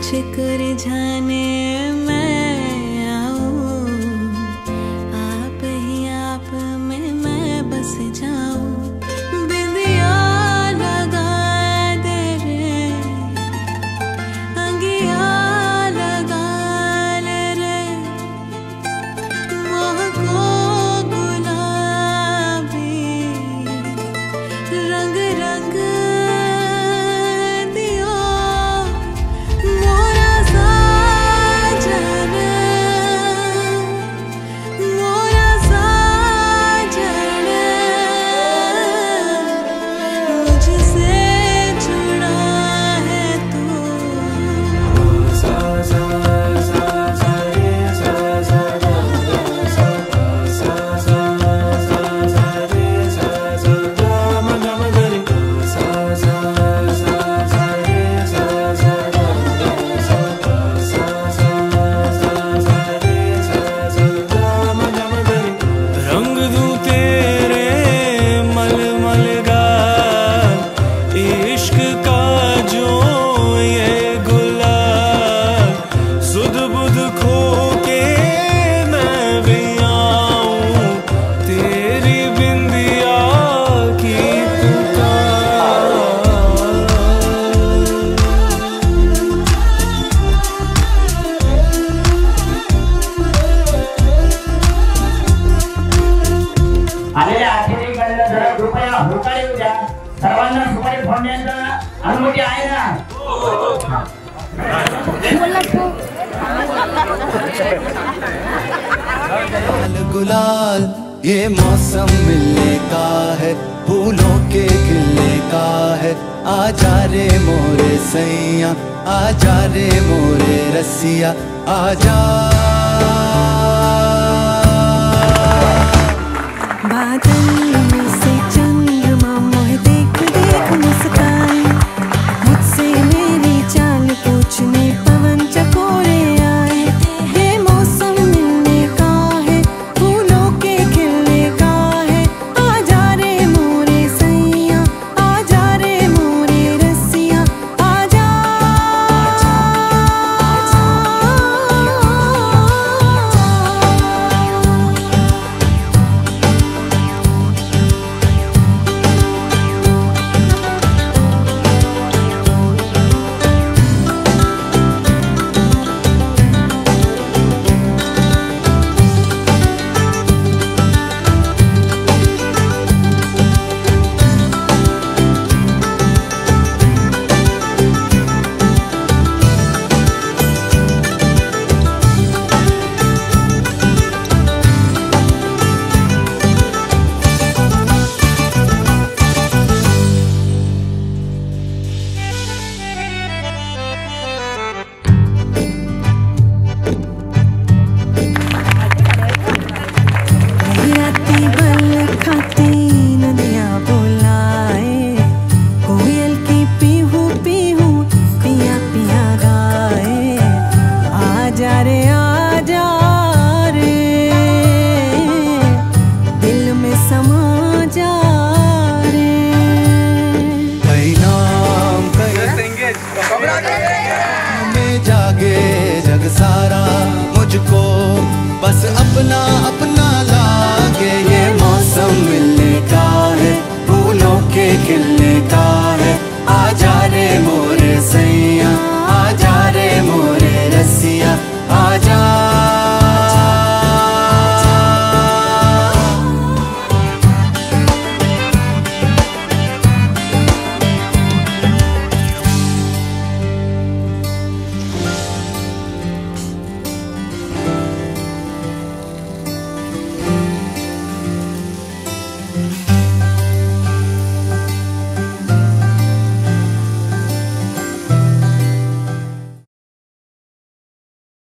मुझको रिझाने मैं हमारे का अनुमति आएगा गुलाल ये मौसम मिलने का है फूलों के खिलने का है। आजा रे मोरे सैया आजा रे मोरे रसिया आ बादल प्यारे आजा रे दिल में समा जा रे कई नाम में जागे जग सारा, मुझको बस अपना अपना die.